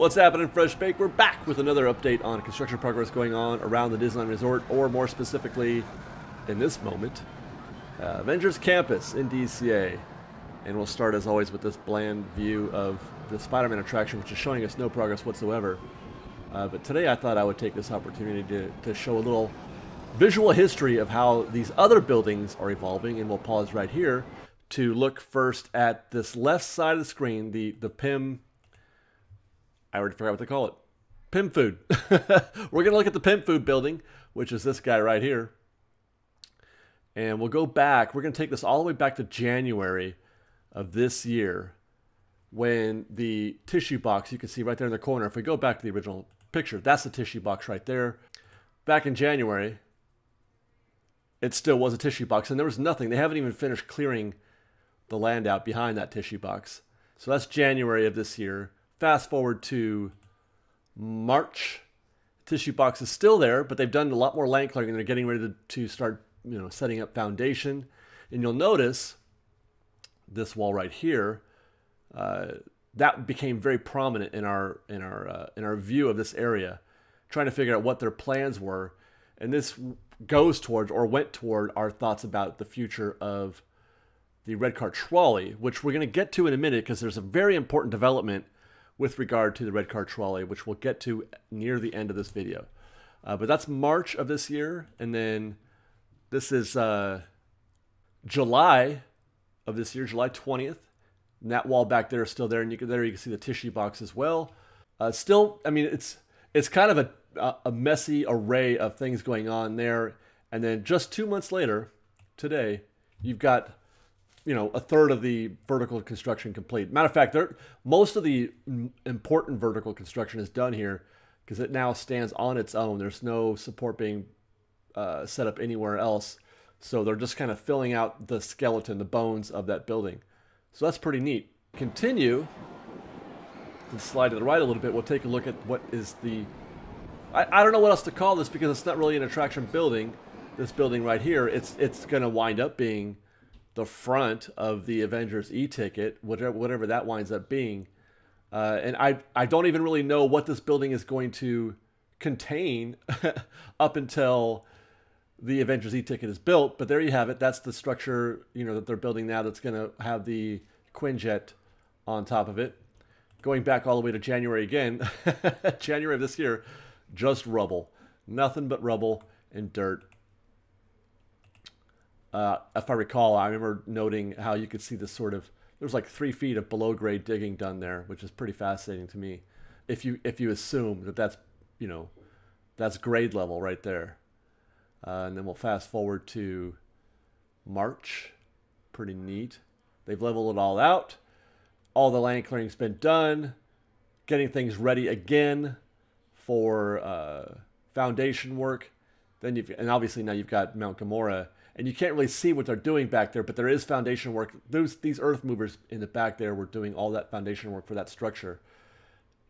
What's happening, Fresh Bake? We're back with another update on construction progress going on around the Disneyland Resort, or more specifically, in this moment, uh, Avengers Campus in DCA. And we'll start, as always, with this bland view of the Spider-Man attraction, which is showing us no progress whatsoever. Uh, but today I thought I would take this opportunity to, to show a little visual history of how these other buildings are evolving, and we'll pause right here to look first at this left side of the screen, the, the Pym I already forgot what they call it. Pimp Food. We're going to look at the pimp Food building, which is this guy right here. And we'll go back. We're going to take this all the way back to January of this year when the tissue box, you can see right there in the corner, if we go back to the original picture, that's the tissue box right there. Back in January, it still was a tissue box, and there was nothing. They haven't even finished clearing the land out behind that tissue box. So that's January of this year. Fast forward to March. Tissue box is still there, but they've done a lot more land clearing they're getting ready to, to start, you know, setting up foundation. And you'll notice this wall right here, uh, that became very prominent in our in our uh, in our view of this area, trying to figure out what their plans were, and this goes towards or went toward our thoughts about the future of the red car trolley, which we're going to get to in a minute because there's a very important development with regard to the red car trolley, which we'll get to near the end of this video. Uh, but that's March of this year, and then this is uh, July of this year, July 20th. And that wall back there is still there, and you can, there you can see the tissue box as well. Uh, still, I mean, it's it's kind of a, a messy array of things going on there. And then just two months later, today, you've got you know a third of the vertical construction complete. Matter of fact, most of the important vertical construction is done here because it now stands on its own. There's no support being uh, set up anywhere else, so they're just kind of filling out the skeleton, the bones of that building. So that's pretty neat. Continue and slide to the right a little bit. We'll take a look at what is the I, I don't know what else to call this because it's not really an attraction building. This building right here, it's it's going to wind up being the front of the Avengers e-ticket, whatever whatever that winds up being. Uh, and I I don't even really know what this building is going to contain up until the Avengers e-ticket is built. But there you have it. That's the structure you know that they're building now. That's going to have the Quinjet on top of it. Going back all the way to January again, January of this year, just rubble, nothing but rubble and dirt uh, if I recall, I remember noting how you could see this sort of there's like three feet of below grade digging done there, which is pretty fascinating to me. If you if you assume that that's you know that's grade level right there, uh, and then we'll fast forward to March. Pretty neat. They've leveled it all out. All the land clearing's been done. Getting things ready again for uh, foundation work. Then you've and obviously now you've got Mount Gamorra and you can't really see what they're doing back there, but there is foundation work. Those these earth movers in the back there were doing all that foundation work for that structure.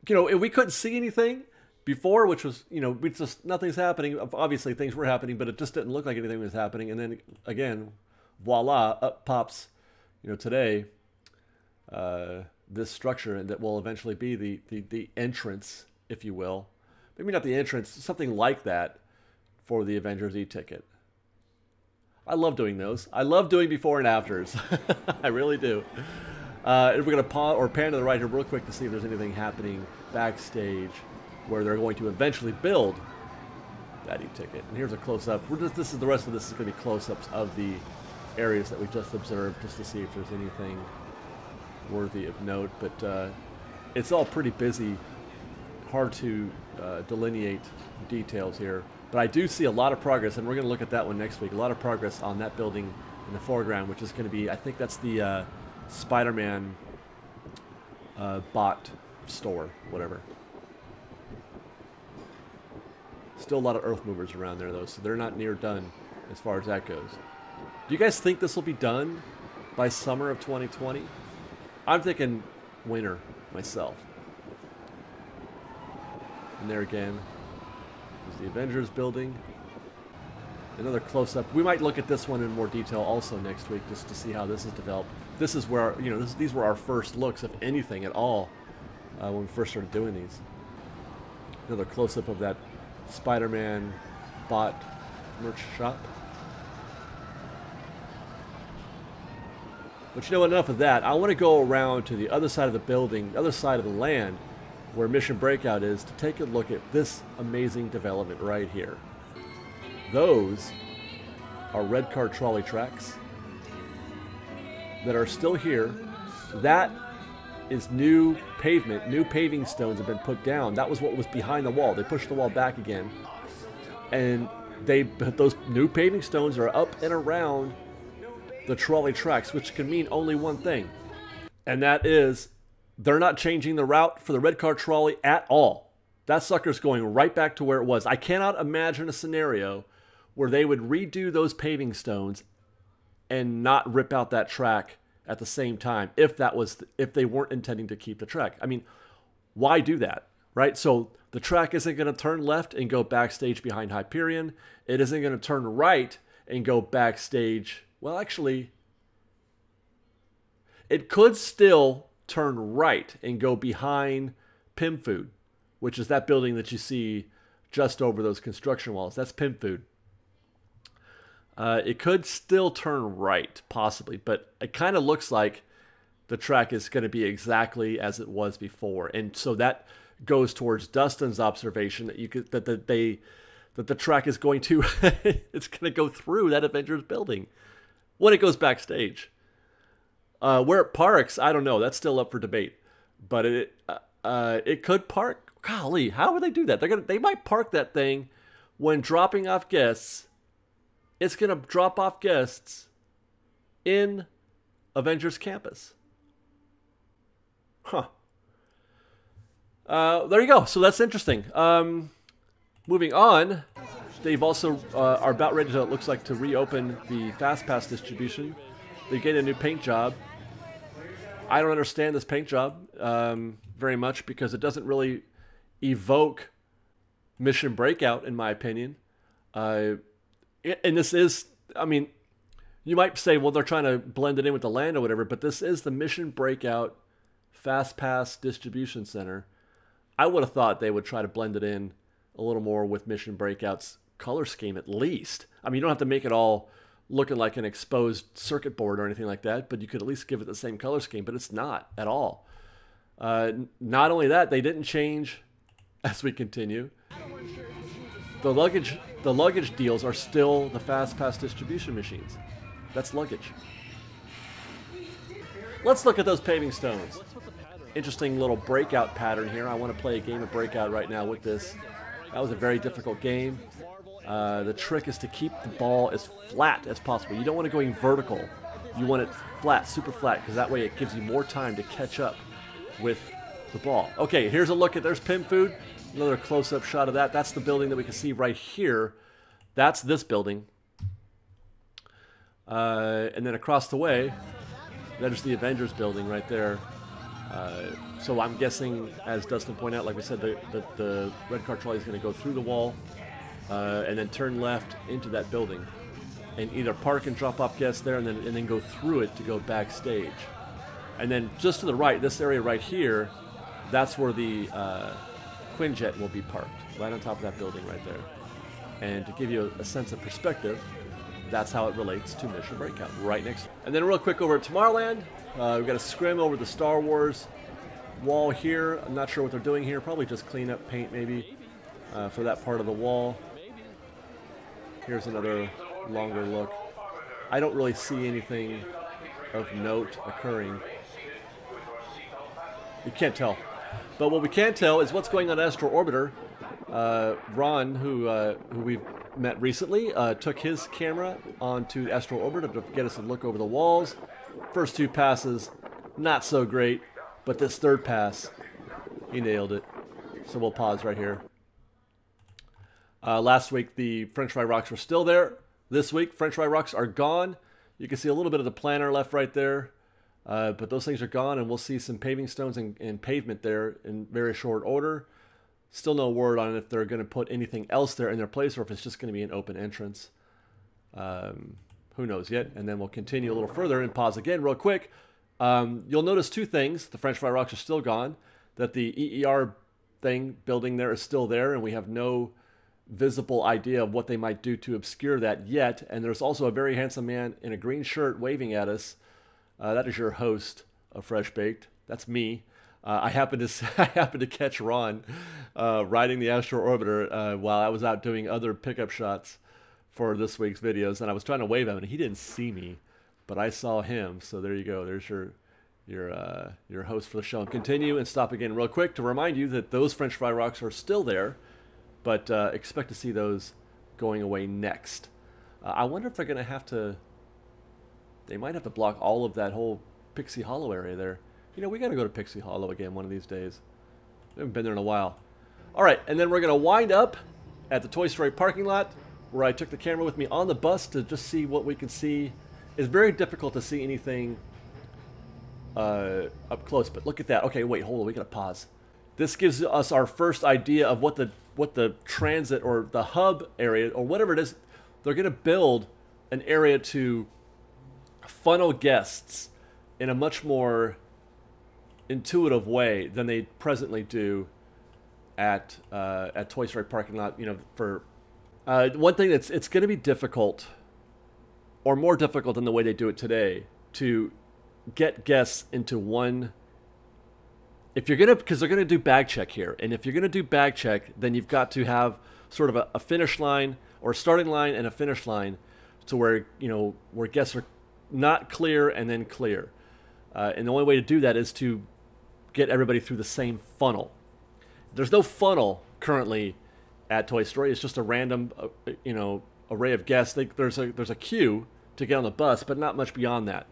You know, we couldn't see anything before, which was you know, we just nothing's happening. Obviously, things were happening, but it just didn't look like anything was happening. And then again, voila, up pops, you know, today, uh, this structure, and that will eventually be the, the the entrance, if you will, maybe not the entrance, something like that, for the Avengers e-ticket. I love doing those. I love doing before and afters. I really do. Uh, and we're going to pause or pan to the right here real quick to see if there's anything happening backstage where they're going to eventually build that e-ticket. And here's a close-up. this is the rest of this is going to be close-ups of the areas that we just observed, just to see if there's anything worthy of note. But uh, it's all pretty busy. Hard to uh, delineate details here. But I do see a lot of progress, and we're going to look at that one next week. A lot of progress on that building in the foreground, which is going to be, I think that's the uh, Spider-Man uh, bot store, whatever. Still a lot of earth movers around there, though, so they're not near done as far as that goes. Do you guys think this will be done by summer of 2020? I'm thinking winter myself. And there again, the Avengers building. Another close-up. We might look at this one in more detail also next week just to see how this is developed. This is where, you know, this, these were our first looks, if anything at all, uh, when we first started doing these. Another close-up of that Spider-Man bot merch shop. But you know enough of that. I want to go around to the other side of the building, the other side of the land, where Mission Breakout is, to take a look at this amazing development right here. Those are red car trolley tracks that are still here. That is new pavement. New paving stones have been put down. That was what was behind the wall. They pushed the wall back again. And they those new paving stones are up and around the trolley tracks, which can mean only one thing. And that is they're not changing the route for the red car trolley at all. That sucker's going right back to where it was. I cannot imagine a scenario where they would redo those paving stones and not rip out that track at the same time if that was if they weren't intending to keep the track. I mean, why do that? Right? So the track isn't going to turn left and go backstage behind Hyperion. It isn't going to turn right and go backstage. Well, actually, it could still turn right and go behind Pym Food, which is that building that you see just over those construction walls. That's Pym Food. Uh, it could still turn right, possibly, but it kind of looks like the track is going to be exactly as it was before, and so that goes towards Dustin's observation that you could that, that they that the track is going to it's going to go through that Avengers building when it goes backstage. Uh, where it parks, I don't know. That's still up for debate, but it uh, uh, it could park. Golly, how would they do that? They're gonna they might park that thing when dropping off guests it's going to drop off guests in Avengers Campus. Huh. Uh, there you go. So that's interesting. Um, moving on, they've also uh, are about ready to, it looks like, to reopen the Fast Pass distribution. They get a new paint job. I don't understand this paint job um, very much because it doesn't really evoke Mission Breakout, in my opinion. Uh, and this is, I mean, you might say, well, they're trying to blend it in with the land or whatever, but this is the Mission Breakout Fast Pass Distribution Center. I would have thought they would try to blend it in a little more with Mission Breakout's color scheme at least. I mean, you don't have to make it all looking like an exposed circuit board or anything like that, but you could at least give it the same color scheme, but it's not at all. Uh, not only that, they didn't change as we continue. The luggage, the luggage deals are still the fast pass distribution machines. That's luggage. Let's look at those paving stones. Interesting little breakout pattern here. I want to play a game of breakout right now with this. That was a very difficult game. Uh, the trick is to keep the ball as flat as possible. You don't want it going vertical. You want it flat, super flat, because that way it gives you more time to catch up with the ball. Okay, here's a look at, there's Pym Food. Another close-up shot of that. That's the building that we can see right here. That's this building. Uh, and then across the way, there's the Avengers building right there. Uh, so I'm guessing, as Dustin pointed out, like we said, the, the, the red car trolley is going to go through the wall uh, and then turn left into that building and either park and drop off guests there and then, and then go through it to go backstage. And then just to the right, this area right here, that's where the uh, Quinjet will be parked right on top of that building right there. And to give you a, a sense of perspective, that's how it relates to Mission Breakout, right next. And then real quick over at Tomorrowland, uh, we've got a scrim over the Star Wars wall here. I'm not sure what they're doing here. Probably just clean up paint maybe uh, for that part of the wall. Here's another longer look. I don't really see anything of note occurring. You can't tell. But what we can tell is what's going on Astro Orbiter. Uh, Ron, who uh, who we've met recently, uh, took his camera onto Astro Orbiter to get us a look over the walls. First two passes, not so great, but this third pass, he nailed it. So we'll pause right here. Uh, last week, the French fry rocks were still there. This week, French fry rocks are gone. You can see a little bit of the planter left right there. Uh, but those things are gone, and we'll see some paving stones and, and, pavement there in very short order. Still no word on if they're going to put anything else there in their place or if it's just going to be an open entrance. Um, who knows yet? And then we'll continue a little further and pause again real quick. Um, you'll notice two things. The French fry rocks are still gone. that the EER thing building there is still there, and we have no visible idea of what they might do to obscure that yet. And there's also a very handsome man in a green shirt waving at us. Uh, that is your host of Fresh Baked. That's me. Uh, I happened to I happened to catch Ron uh, riding the Astro Orbiter uh, while I was out doing other pickup shots for this week's videos, and I was trying to wave at him, and he didn't see me, but I saw him. So there you go. There's your your uh, your host for the show. And continue and stop again real quick to remind you that those French fry rocks are still there, but uh, expect to see those going away next. Uh, I wonder if they're going to have to. They might have to block all of that whole Pixie Hollow area there. You know, we got to go to Pixie Hollow again one of these days. We haven't been there in a while. All right, and then we're going to wind up at the Toy Story parking lot where I took the camera with me on the bus to just see what we can see. It's very difficult to see anything uh, up close, but look at that. Okay, wait, hold on, we got to pause. This gives us our first idea of what the what the transit or the hub area or whatever it is. They're going to build an area to funnel guests in a much more intuitive way than they presently do at uh, at Toy Story parking lot. You know, for uh, one thing that's it's going to be difficult, or more difficult than the way they do it today, to get guests into one. If you're gonna, because they're gonna do bag check here, and if you're gonna do bag check, then you've got to have sort of a, a finish line or starting line and a finish line, to where you know where guests are not clear and then clear. Uh, and the only way to do that is to get everybody through the same funnel. There's no funnel currently at Toy Story. It's just a random, uh, you know, array of guests. They, there's a there's a queue to get on the bus, but not much beyond that.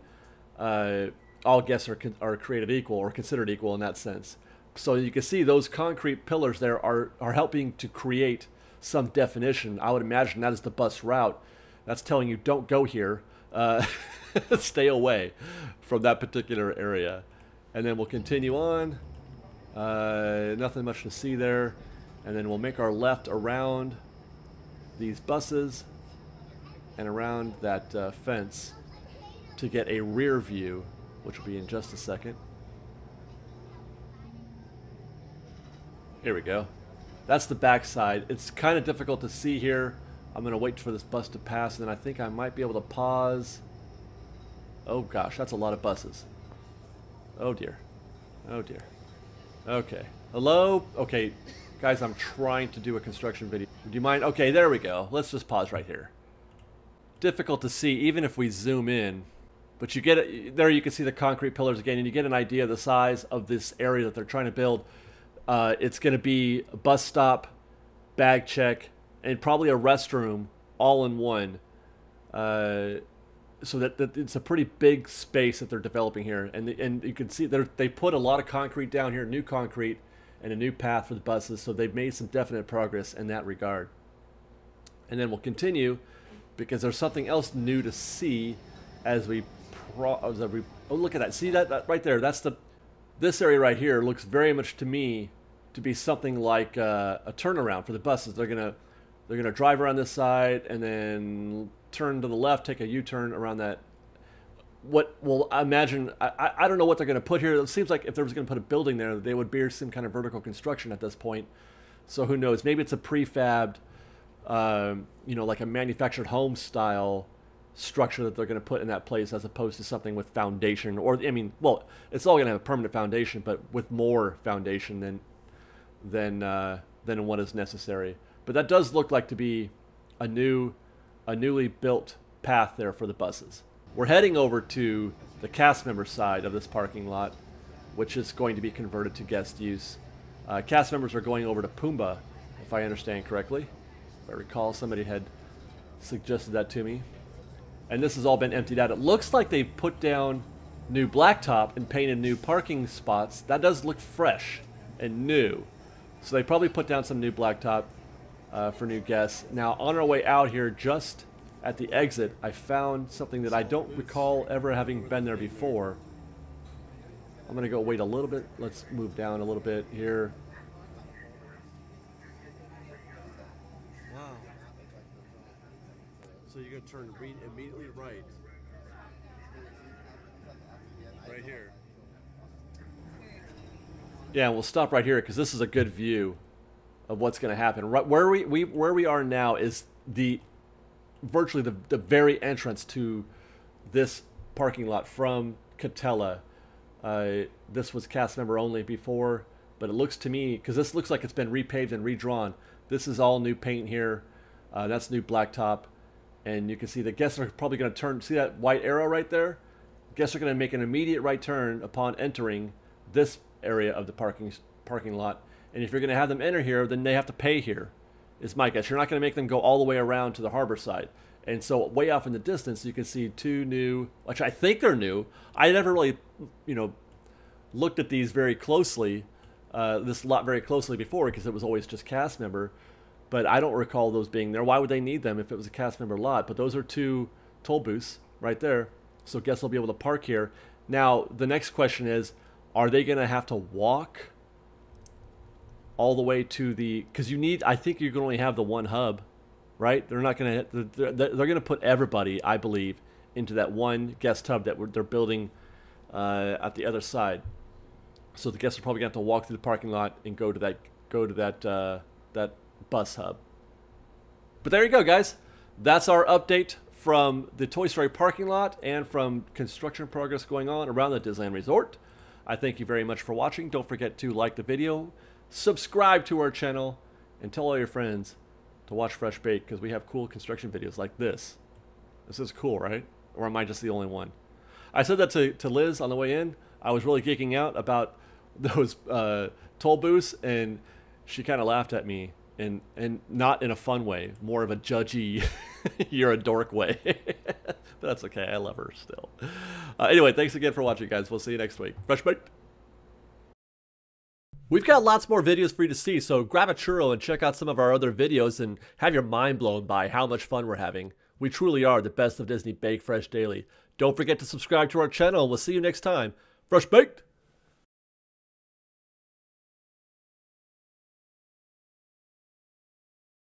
Uh, all guests are are created equal or considered equal in that sense. So you can see those concrete pillars there are are helping to create some definition. I would imagine that is the bus route. That's telling you don't go here. Uh, stay away from that particular area. And then we'll continue on. Uh, nothing much to see there. And then we'll make our left around these buses and around that uh, fence to get a rear view, which will be in just a second. Here we go. That's the back side. It's kind of difficult to see here. I'm going to wait for this bus to pass, and then I think I might be able to pause. Oh gosh, that's a lot of buses. Oh dear. Oh dear. Okay. Hello? Okay. Guys, I'm trying to do a construction video. Do you mind? Okay, there we go. Let's just pause right here. Difficult to see even if we zoom in. But you get it, there you can see the concrete pillars again and you get an idea of the size of this area that they're trying to build. Uh, it's going to be a bus stop, bag check, and probably a restroom all in one. Uh, so that, that, it's a pretty big space that they're developing here, and and you can see they put a lot of concrete down here, new concrete, and a new path for the buses. So they've made some definite progress in that regard. And then we'll continue because there's something else new to see as we pro. As we oh look at that! See that, that right there? That's the this area right here looks very much to me to be something like uh, a turnaround for the buses. They're gonna they're gonna drive around this side and then turn to the left, take a U-turn around that. What well, I imagine I, I don't know what they're to put here. It seems like if they was to put a building there, they would bear some kind of vertical construction at this point. So who knows? Maybe it's a prefabbed, um, you know, like a manufactured home style structure that they're going to put in that place, as opposed to something with foundation. Or I mean, well, it's all going to have a permanent foundation, but with more foundation than than uh, than what is necessary. But that does look like to be a new a newly built path there for the buses. We're heading over to the cast member side of this parking lot, which is going to be converted to guest use. Uh, cast members are going over to Pumbaa, if I understand correctly. If I recall, somebody had suggested that to me. And this has all been emptied out. It looks like they've put down new blacktop and painted new parking spots. That does look fresh and new. So they probably put down some new blacktop uh, for new guests. Now, on our way out here, just at the exit, I found something that I don't recall ever having been there before. I'm going to go wait a little bit. Let's move down a little bit here. Wow. So you're going to turn immediately right. Right here. Yeah, we'll stop right here because this is a good view of what's going to happen. Right where we, we where we are now is the virtually the, the very entrance to this parking lot from Katella. Uh, this was cast member only before, but it looks to me because this looks like it's been repaved and redrawn. This is all new paint here. Uh, that's new blacktop, and you can see the guests are probably going to turn. See that white arrow right there? Guests are going to make an immediate right turn upon entering this area of the parking parking lot. And if you're going to have them enter here, then they have to pay here. Is my guess. You're not going to make them go all the way around to the harbor side. And so way off in the distance, you can see two new, which I think they're new. I never really, you know, looked at these very closely, uh, this lot very closely before because it was always just cast member. But I don't recall those being there. Why would they need them if it was a cast member lot? But those are two toll booths right there. So guess will be able to park here. Now, the next question is, are they going to have to walk all the way to the because you need i think you can only have the one hub right they're not going to they're, they're going to put everybody i believe into that one guest hub that they're building uh, at the other side so the guests are probably going to have to walk through the parking lot and go to that go to that uh, that bus hub but there you go guys that's our update from the toy story parking lot and from construction progress going on around the disneyland resort I thank you very much for watching. Don't forget to like the video, subscribe to our channel, and tell all your friends to watch Fresh because we have cool construction videos like this. This is cool, right? Or am I just the only one? I said that to, to Liz on the way in. I was really geeking out about those uh, toll booths, and she kind of laughed at me, and and not in a fun way, more of a judgy, you're a dork way. but that's okay. I love her still. Uh, anyway, thanks again for watching, guys. We'll see you next week. Fresh baked. We've got lots more videos for you to see, so grab a churro and check out some of our other videos and have your mind blown by how much fun we're having. We truly are the best of Disney Bake Fresh Daily. Don't forget to subscribe to our channel, and we'll see you next time. Fresh Baked!